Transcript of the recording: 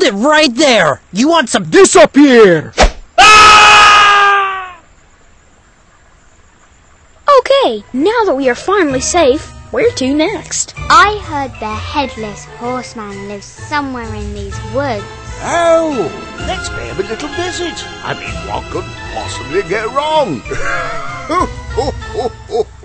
Hold it right there! You want some Disappear! Ah! Okay, now that we are finally safe, where to next? I heard the headless horseman lives somewhere in these woods. Oh, let's pay him a little visit. I mean, what could possibly go wrong?